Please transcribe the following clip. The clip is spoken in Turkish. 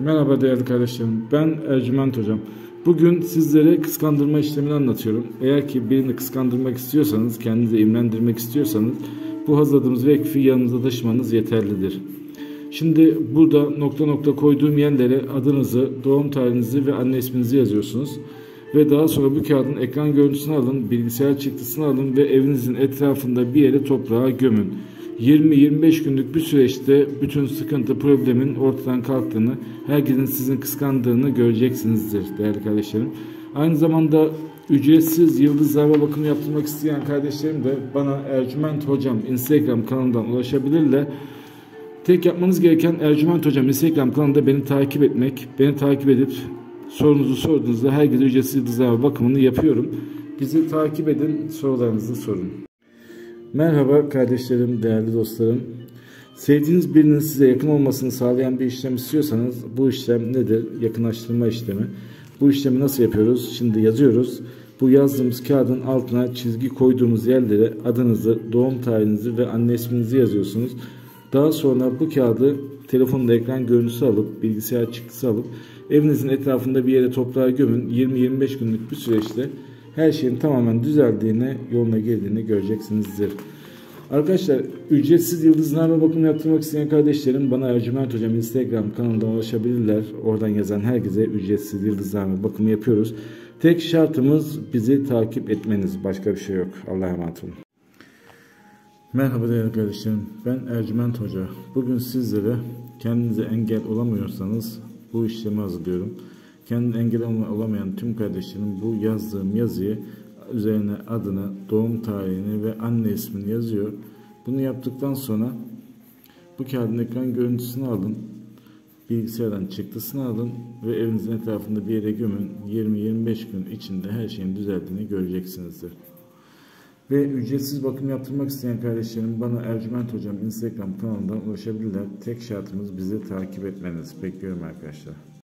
Merhaba değerli kardeşlerim. Ben Ercüment Hocam. Bugün sizlere kıskandırma işlemini anlatıyorum. Eğer ki birini kıskandırmak istiyorsanız, kendinizi imlendirmek istiyorsanız bu hazırladığımız vekfi yanınızda taşımanız yeterlidir. Şimdi burada nokta nokta koyduğum yerlere adınızı, doğum tarihinizi ve anne isminizi yazıyorsunuz. Ve daha sonra bu kağıdın ekran görüntüsünü alın, bilgisayar çıktısını alın ve evinizin etrafında bir yere toprağa gömün. 20-25 günlük bir süreçte bütün sıkıntı, problemin ortadan kalktığını, herkesin sizin kıskandığını göreceksinizdir değerli kardeşlerim. Aynı zamanda ücretsiz yıldızlarla bakım yaptırmak isteyen kardeşlerim de bana Ercüment Hocam Instagram kanalından ulaşabilirler. Tek yapmanız gereken Ercüment Hocam Instagram kanalında beni takip etmek. Beni takip edip sorunuzu sorduğunuzda herkese ücretsiz yıldızlarla bakımını yapıyorum. Bizi takip edin, sorularınızı sorun. Merhaba kardeşlerim, değerli dostlarım. Sevdiğiniz birinin size yakın olmasını sağlayan bir işlem istiyorsanız bu işlem nedir? Yakınlaştırma işlemi. Bu işlemi nasıl yapıyoruz? Şimdi yazıyoruz. Bu yazdığımız kağıdın altına çizgi koyduğumuz yerlere adınızı, doğum tarihinizi ve anne isminizi yazıyorsunuz. Daha sonra bu kağıdı telefonda ekran görüntüsü alıp, bilgisayar çıktısı alıp evinizin etrafında bir yere toprağa gömün. 20-25 günlük bir süreçte her şeyin tamamen düzeldiğini, yoluna girdiğini göreceksinizdir. Arkadaşlar ücretsiz yıldızlarla bakım yaptırmak isteyen kardeşlerim bana Ercüment Hocam Instagram kanalından ulaşabilirler. Oradan yazan herkese ücretsiz yıldızlarla bakımı yapıyoruz. Tek şartımız bizi takip etmeniz. Başka bir şey yok. Allah'a emanet olun. Merhaba değerli kardeşlerim. Ben Ercüment Hoca. Bugün sizlere kendinize engel olamıyorsanız bu işlemi hazırlıyorum. Kendine engel olamayan tüm kardeşlerim bu yazdığım yazıyı üzerine adını, doğum tarihini ve anne ismini yazıyor. Bunu yaptıktan sonra bu kağıdın ekran görüntüsünü alın. Bilgisayardan çıktısını alın ve evinizin etrafında bir yere gömün. 20-25 gün içinde her şeyin düzeldiğini göreceksinizdir. Ve ücretsiz bakım yaptırmak isteyen kardeşlerim bana Ercüment Hocam Instagram kanalından ulaşabilirler. Tek şartımız bizi takip etmeniz. Bekliyorum arkadaşlar.